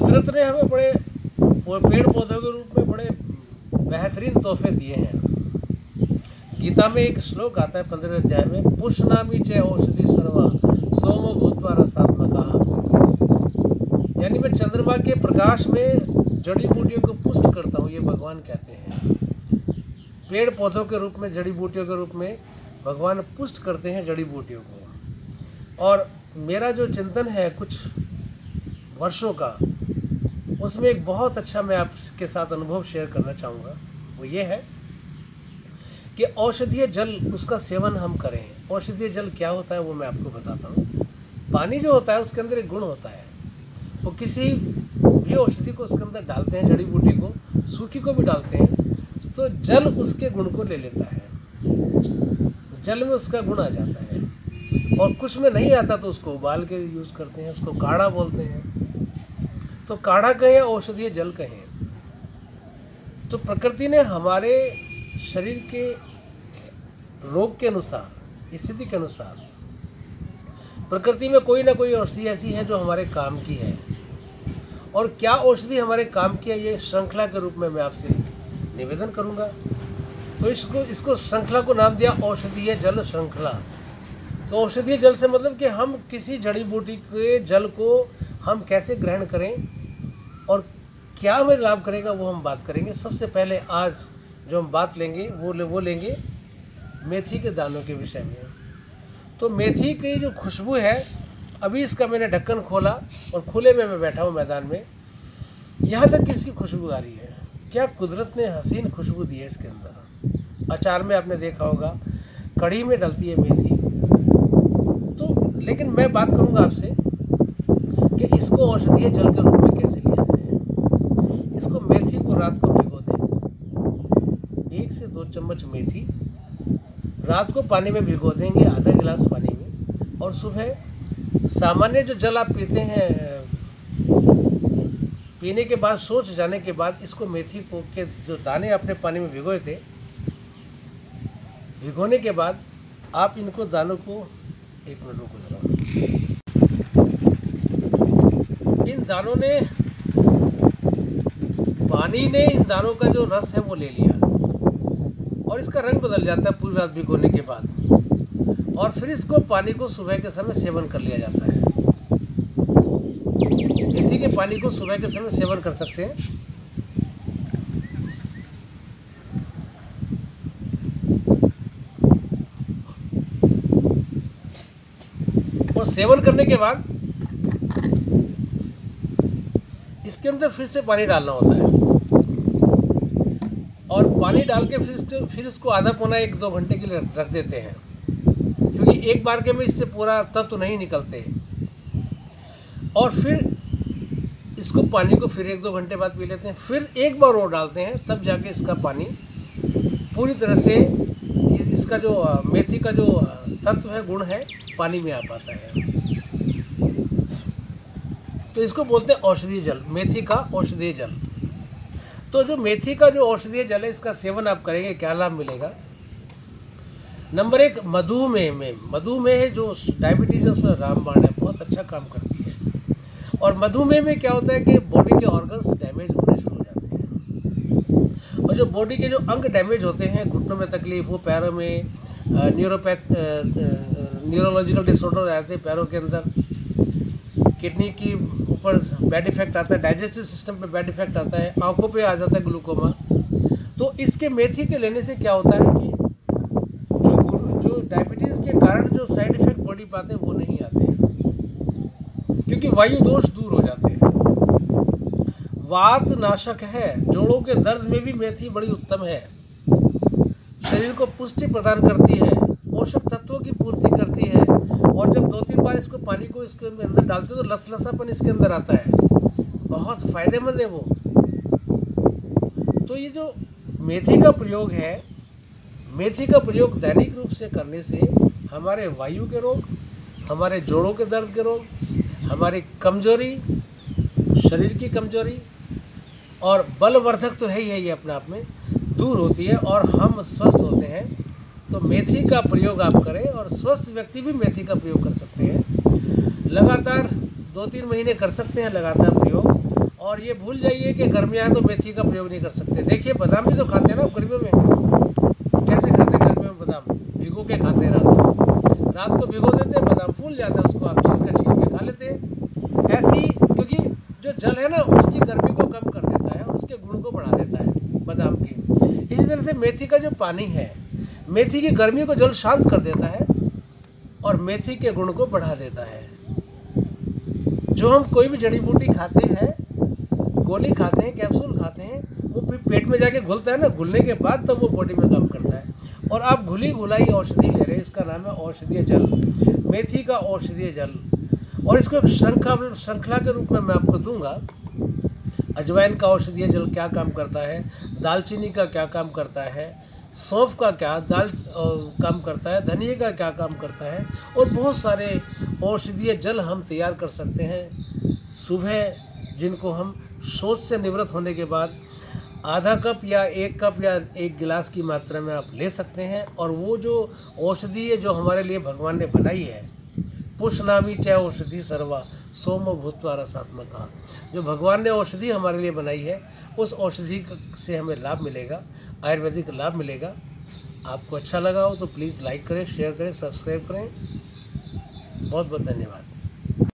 कुदरत ने हमें बड़े पेड़ पौधों के रूप में बड़े बेहतरीन तोहफे दिए हैं। गीता में एक श्लोक आता है पंद्रह अध्याय में, पुष नामी चय औषधि सर्वा, सोमो भूतवा रसात्मका। यानी मैं चंद्रमा के प्रकाश में जड़ी बूटियों को पुष्ट करता हूँ, ये भगवान कहते हैं। पेड़ पौधों के रूप में, जड़ी बूटियों के रूप में भगवान पुष्ट करते हैं जड़ी बूटियों को। और मेरा जो चिंतन है कुछ वर्षों का उसमें एक बहुत अच्छा मैं आपके साथ अनुभव शेयर करना चाहूँगा। वो ये है कि औषधीय जल, उसका सेवन हम करें। औषधीय जल क्या होता है वो मैं आपको बताता हूँ। पानी जो होता है, उसके अंदर एक गुण होता है। वो किसी भी औषधि को उसके अंदर डालते हैं, जड़ी बूटी को, सूखी को भी डालते हैं तो जल उसके गुण को ले लेता है। जल में उसका गुण आ जाता है। और कुछ में नहीं आता तो उसको उबाल के यूज़ करते हैं, उसको काढ़ा बोलते हैं। तो काढ़ा कहें औषधीय जल कहें तो प्रकृति ने हमारे शरीर के रोग के अनुसार, स्थिति के अनुसार, प्रकृति में कोई ना कोई औषधि ऐसी है जो हमारे काम की है। और क्या औषधि हमारे काम की है, ये श्रृंखला के रूप में मैं आपसे निवेदन करूँगा। तो इसको इसको श्रृंखला को नाम दिया औषधीय जल श्रृंखला। तो औषधीय जल से मतलब कि हम किसी जड़ी बूटी के जल को हम कैसे ग्रहण करें और क्या हमें लाभ करेगा वो हम बात करेंगे। सबसे पहले आज जो हम बात लेंगे वो ले, वो लेंगे मेथी के दानों के विषय में। तो मेथी की जो खुशबू है अभी इसका मैंने ढक्कन खोला और खुले में मैं बैठा हूँ मैदान में। यहाँ तक किसकी खुशबू आ रही है। क्या कुदरत ने हसीन खुशबू दी है इसके अंदर? अचार में आपने देखा होगा कढ़ी में डलती है मेथी। तो लेकिन मैं बात करूँगा आपसे कि इसको औषधीय जल के रूप में कैसे लिया जाए इसको मेथी को रात को भिगो दें एक से दो चम्मच मेथी, रात को पानी में भिगो देंगे, आधा गिलास पानी में, और सुबह सामान्य जो जल आप पीते हैं, पीने के बाद, सोच जाने के बाद, इसको मेथी को के जो दाने अपने पानी में भिगोए थे, भिगोने के बाद आप इनको दानों को एक मिनट रुको जरा। इन दानों ने, पानी ने इन दानों का जो रस है वो ले लिया। और इसका रंग बदल जाता है पूरी रात भिगोने के बाद। और फिर इसको पानी को सुबह के समय सेवन कर लिया जाता है। मेथी के पानी को सुबह के समय सेवन कर सकते हैं। और सेवन करने के बाद इसके अंदर फिर से पानी डालना होता है। और पानी डाल के फिर इसको फिर इसको आधा पौना एक दो घंटे के लिए रख देते हैं। क्योंकि एक बार के में इससे पूरा तत्व नहीं निकलते। और फिर इसको पानी को फिर एक दो घंटे बाद पी लेते हैं। फिर एक बार और डालते हैं, तब जाके इसका पानी पूरी तरह से इसका जो मेथी का जो तत्व है, गुण है, पानी में आ पाता है। तो इसको बोलते हैं औषधीय जल, मेथी का औषधीय जल। तो जो मेथी का जो औषधीय जल है, इसका सेवन आप करेंगे, क्या लाभ मिलेगा? नंबर एक, मधुमेह में। मधुमेह जो डायबिटीज़ है, उसमें रामबाण है, बहुत अच्छा काम करती है। और मधुमेह में क्या होता है कि बॉडी के ऑर्गन्स डैमेज होने शुरू हो जाते हैं। और जो बॉडी के जो अंग डैमेज होते हैं, घुटनों में तकलीफ़ हो पैरों में न्यूरोपैथ न्यूरोलॉजिकल डिसऑर्डर आते हैं पैरों के अंदर। किडनी की ऊपर बैड इफ़ेक्ट आता है डाइजेस्टिव सिस्टम पे बैड इफ़ेक्ट आता है, आँखों पे आ जाता है ग्लूकोमा तो इसके मेथी के लेने से क्या होता है कि जो जो डायबिटीज़ के कारण जो साइड इफ़ेक्ट बॉडी पाते हैं, वो नहीं आते हैं। क्योंकि वायु दोष दूर हो जाते हैं। वात नाशक है, जोड़ों के दर्द में भी मेथी बड़ी उत्तम है। शरीर को पुष्टि प्रदान करती है, पोषक तत्वों की पूर्ति करती है। और जब दो तीन बार इसको पानी को इसके अंदर डालते हो तो लस लसापन इसके अंदर आता है। बहुत फ़ायदेमंद है वो। तो ये जो मेथी का प्रयोग है, मेथी का प्रयोग दैनिक रूप से करने से हमारे वायु के रोग, हमारे जोड़ों के दर्द के रोग, हमारी कमज़ोरी, शरीर की कमज़ोरी और बलवर्धक तो है ही है ये अपने आप में, दूर होती है और हम स्वस्थ होते हैं। तो मेथी का प्रयोग आप करें और स्वस्थ व्यक्ति भी मेथी का प्रयोग कर सकते हैं। लगातार दो तीन महीने कर सकते हैं लगातार प्रयोग। और ये भूल जाइए कि गर्मियाँ तो मेथी का प्रयोग नहीं कर सकते। देखिए, बादाम भी तो खाते हैं ना गर्मियों में। कैसे खाते हैं गर्मियों में बादाम? भिगो के खाते हैं रात को। रात को भिगो देते हैं, बादाम फूल जाते हैं, उसको आप छील कर छील के खा लेते हैं। ऐसी क्योंकि जो जल है ना, उसकी गर्मी को कम कर देता है और उसके गुण को बढ़ा देता है बादाम की। इसी तरह से मेथी का जो पानी है मेथी की गर्मी को जल शांत कर देता है और मेथी के गुण को बढ़ा देता है। जो हम कोई भी जड़ी बूटी खाते हैं, गोली खाते हैं, कैप्सूल खाते हैं, वो पेट में जाके घुलता है ना, घुलने के बाद तब तो वो बॉडी में काम करता है। और आप घुली घुलाई औषधि ले रहे हैं, इसका नाम है औषधीय जल, मेथी का औषधीय जल। और इसको एक श्रृंखला श्रृंखला के रूप में मैं आपको दूँगा। अजवाइन का औषधीय जल क्या काम करता है? दालचीनी का क्या काम करता है? सौंफ का क्या, दाल काम करता है, धनिए का क्या काम करता है, और बहुत सारे औषधीय जल हम तैयार कर सकते हैं। सुबह जिनको हम शोध से निवृत्त होने के बाद आधा कप या एक कप या एक गिलास की मात्रा में आप ले सकते हैं, और वो जो औषधि है जो हमारे लिए भगवान ने बनाई है, पुष्णामी चाहे औषधि सर्वा सोम भूतवा कहा। जो भगवान ने औषधि हमारे लिए बनाई है, उस औषधि से हमें लाभ मिलेगा, आयुर्वेदिक लाभ मिलेगा। आपको अच्छा लगा हो तो प्लीज़ लाइक करें शेयर करें सब्सक्राइब करें। बहुत बहुत धन्यवाद।